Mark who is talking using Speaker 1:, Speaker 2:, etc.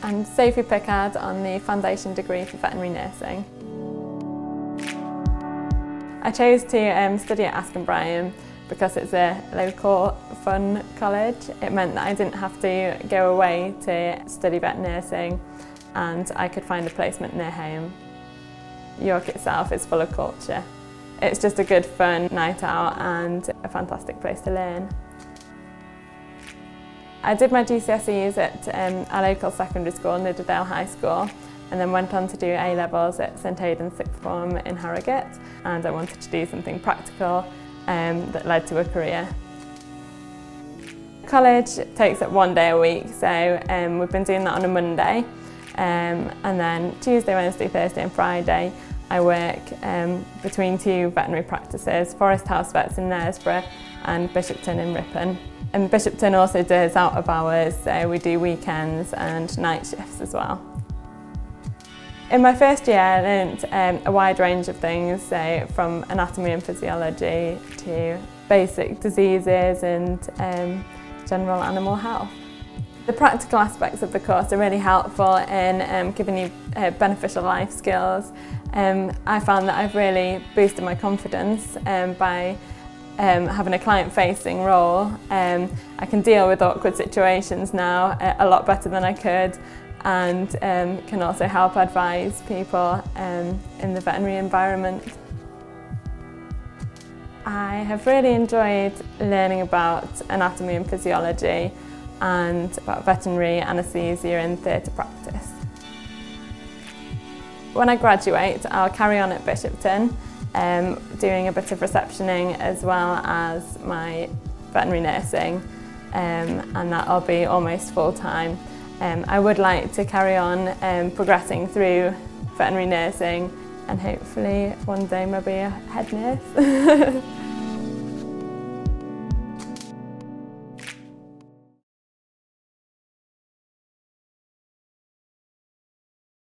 Speaker 1: I'm Sophie Pickard on the foundation degree for veterinary nursing. I chose to um, study at Askham Bryan because it's a local fun college. It meant that I didn't have to go away to study vet nursing and I could find a placement near home. York itself is full of culture. It's just a good fun night out and a fantastic place to learn. I did my GCSEs at um, a local secondary school, Nidderdale High School, and then went on to do A-levels at St Aidan's Sixth Form in Harrogate, and I wanted to do something practical um, that led to a career. College takes up one day a week, so um, we've been doing that on a Monday, um, and then Tuesday, Wednesday, Thursday and Friday I work um, between two veterinary practices, Forest House Vets in Knaresborough and Bishopton in Ripon. And Bishopton also does out of hours, so we do weekends and night shifts as well. In my first year I learnt um, a wide range of things, so from anatomy and physiology to basic diseases and um, general animal health. The practical aspects of the course are really helpful in um, giving you uh, beneficial life skills. Um, I found that I've really boosted my confidence um, by um, having a client-facing role. Um, I can deal with awkward situations now uh, a lot better than I could and um, can also help advise people um, in the veterinary environment. I have really enjoyed learning about anatomy and physiology and about veterinary anaesthesia and theatre practice. When I graduate, I'll carry on at Bishopton, um, doing a bit of receptioning as well as my veterinary nursing um, and that'll be almost full time. Um, I would like to carry on um, progressing through veterinary nursing and hopefully one day maybe a head nurse.